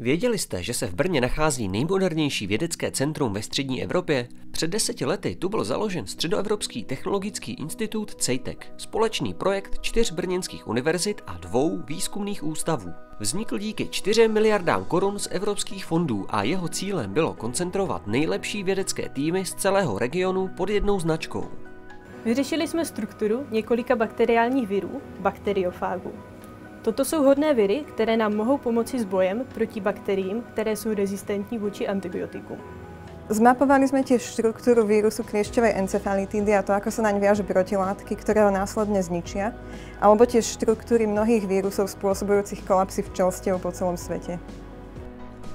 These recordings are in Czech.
Věděli jste, že se v Brně nachází nejmodernější vědecké centrum ve střední Evropě? Před deseti lety tu byl založen Středoevropský technologický institut CEITEC, společný projekt čtyř brněnských univerzit a dvou výzkumných ústavů. Vznikl díky 4 miliardám korun z evropských fondů a jeho cílem bylo koncentrovat nejlepší vědecké týmy z celého regionu pod jednou značkou. Vyřešili jsme strukturu několika bakteriálních virů, bakteriofágů. Toto jsou hodné viry, které nám mohou pomoci s bojem proti bakteriím, které jsou rezistentní vůči antibiotikům. Zmapovali sme tiež štruktúru vírusu kliešťovej encefalitídy a to, ako sa naň viažu protilátky, ktoré ho následne zničia, alebo tiež štruktúry mnohých vírusov spôsobujúcich kolapsy včelstiev po celom svete.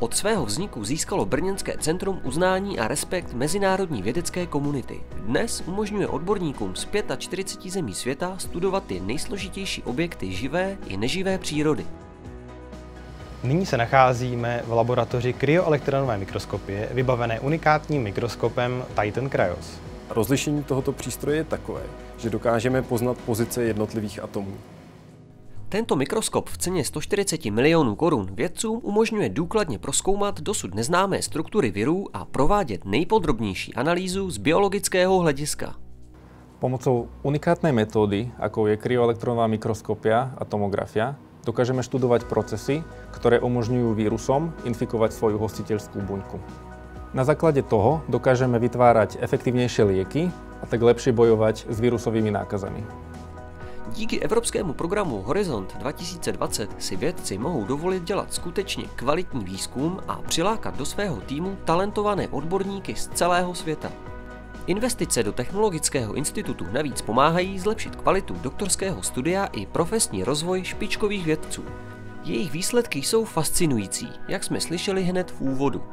Od svého vzniku získalo Brněnské centrum uznání a respekt mezinárodní vědecké komunity. Dnes umožňuje odborníkům z 45 zemí světa studovat ty nejsložitější objekty živé i neživé přírody. Nyní se nacházíme v laboratoři kryoelektronové mikroskopie, vybavené unikátním mikroskopem Titan Cryos. Rozlišení tohoto přístroje je takové, že dokážeme poznat pozice jednotlivých atomů. Tento mikroskop v ceně 140 milionů korun vědcům umožňuje důkladně proskoumat dosud neznámé struktury virů a provádět nejpodrobnější analýzu z biologického hlediska. Pomocou unikátnej metódy, ako je kryoelektronová mikroskopia a tomografia, dokážeme študovať procesy, ktoré umožňujú vírusom infikovať svoju hostiteľskú buňku. Na základe toho dokážeme vytvárať efektívnejšie lieky a tak lepšie bojovať s vírusovými nákazami. Díky evropskému programu Horizont 2020 si vědci mohou dovolit dělat skutečně kvalitní výzkum a přilákat do svého týmu talentované odborníky z celého světa. Investice do Technologického institutu navíc pomáhají zlepšit kvalitu doktorského studia i profesní rozvoj špičkových vědců. Jejich výsledky jsou fascinující, jak jsme slyšeli hned v úvodu.